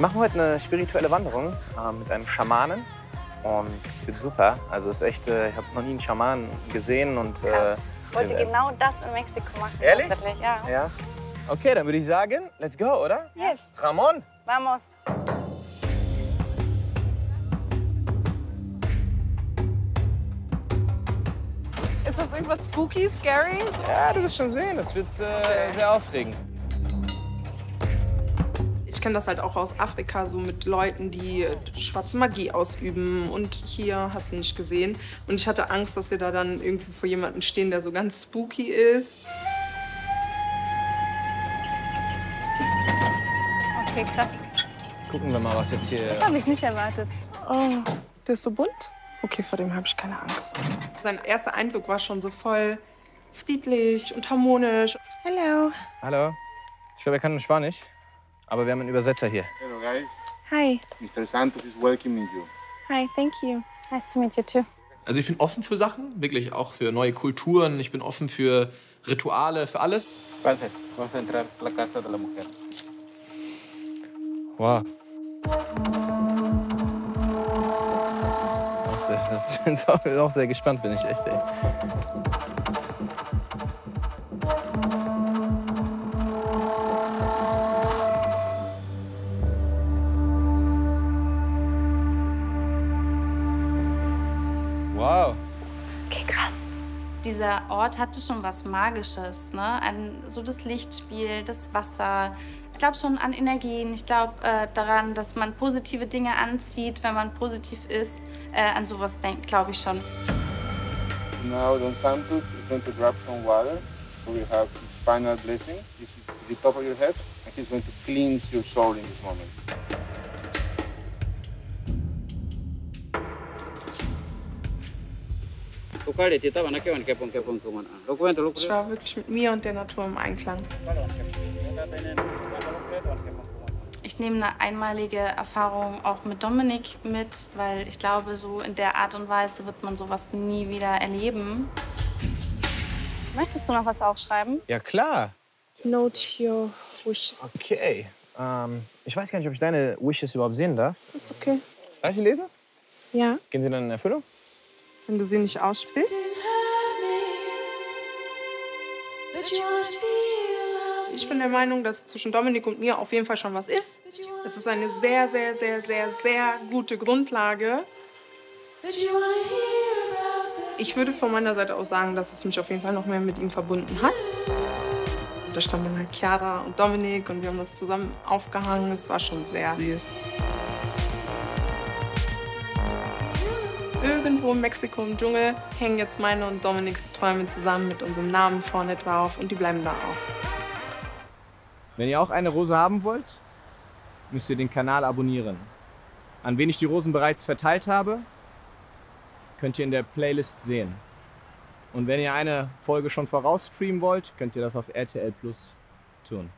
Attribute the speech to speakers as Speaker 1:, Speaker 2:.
Speaker 1: Wir machen heute eine spirituelle Wanderung äh, mit einem Schamanen. Und es wird super. Also es ist echt, äh, ich habe noch nie einen Schamanen gesehen. Und, äh,
Speaker 2: Ich wollte genau das in Mexiko machen.
Speaker 1: Ehrlich?
Speaker 2: Ja.
Speaker 1: ja. Okay, dann würde ich sagen, let's go, oder?
Speaker 2: Yes.
Speaker 1: Ramon?
Speaker 2: Vamos.
Speaker 3: Ist das irgendwas spooky, scary?
Speaker 1: Ja, du wirst schon sehen. Das wird äh, sehr aufregend.
Speaker 3: Ich kenne das halt auch aus Afrika, so mit Leuten, die schwarze Magie ausüben. Und hier hast du nicht gesehen. Und ich hatte Angst, dass wir da dann irgendwie vor jemandem stehen, der so ganz spooky ist.
Speaker 2: Okay, krass.
Speaker 1: Gucken wir mal, was jetzt hier...
Speaker 2: Das habe ich nicht erwartet.
Speaker 3: Oh, der ist so bunt? Okay, vor dem habe ich keine Angst. Sein erster Eindruck war schon so voll friedlich und harmonisch. Hello.
Speaker 1: Hallo. Ich glaube, er kann Spanisch. Aber wir haben einen Übersetzer hier.
Speaker 4: Hello guys,
Speaker 3: Hi.
Speaker 4: Mr. Santos is welcoming you.
Speaker 3: Hi, thank you.
Speaker 2: Nice to meet you too.
Speaker 5: Also ich bin offen für Sachen, wirklich auch für neue Kulturen. Ich bin offen für Rituale, für alles.
Speaker 4: Perfect. Vamos a entrar a la casa de la mujer.
Speaker 1: Wow. Auch sehr, das bin auch, auch sehr gespannt, bin ich echt, ey. Wow.
Speaker 2: Okay, krass.
Speaker 6: Dieser Ort hatte schon was Magisches, ne? Ein, so das Lichtspiel, das Wasser. Ich glaube schon an Energien. Ich glaube äh, daran, dass man positive Dinge anzieht, wenn man positiv ist. Äh, an sowas denkt, glaube ich schon.
Speaker 4: Now Don Santos is going to drop some water. So we have his final blessing. This is the top of your head. And he's going to cleanse your soul in this moment.
Speaker 3: Ich war wirklich mit mir und der Natur im Einklang.
Speaker 6: Ich nehme eine einmalige Erfahrung auch mit Dominik mit, weil ich glaube, so in der Art und Weise wird man sowas nie wieder erleben.
Speaker 2: Möchtest du noch was aufschreiben?
Speaker 1: Ja, klar.
Speaker 3: Note your wishes.
Speaker 1: Okay. Ähm, ich weiß gar nicht, ob ich deine Wishes überhaupt sehen darf.
Speaker 3: Ist das okay?
Speaker 1: Darf ich die lesen?
Speaker 3: Ja,
Speaker 1: Gehen sie dann in Erfüllung?
Speaker 3: Wenn du sie nicht aussprichst. Ich bin der Meinung, dass zwischen Dominik und mir auf jeden Fall schon was ist. Es ist eine sehr, sehr, sehr, sehr, sehr gute Grundlage. Ich würde von meiner Seite aus sagen, dass es mich auf jeden Fall noch mehr mit ihm verbunden hat. Da stand dann halt Chiara und Dominik und wir haben das zusammen aufgehangen. Es war schon sehr süß. Irgendwo in Mexiko im Dschungel hängen jetzt meine und Dominiks Träume zusammen mit unserem Namen vorne drauf und die bleiben da auch.
Speaker 1: Wenn ihr auch eine Rose haben wollt, müsst ihr den Kanal abonnieren. An wen ich die Rosen bereits verteilt habe, könnt ihr in der Playlist sehen. Und wenn ihr eine Folge schon vorausstreamen wollt, könnt ihr das auf RTL Plus tun.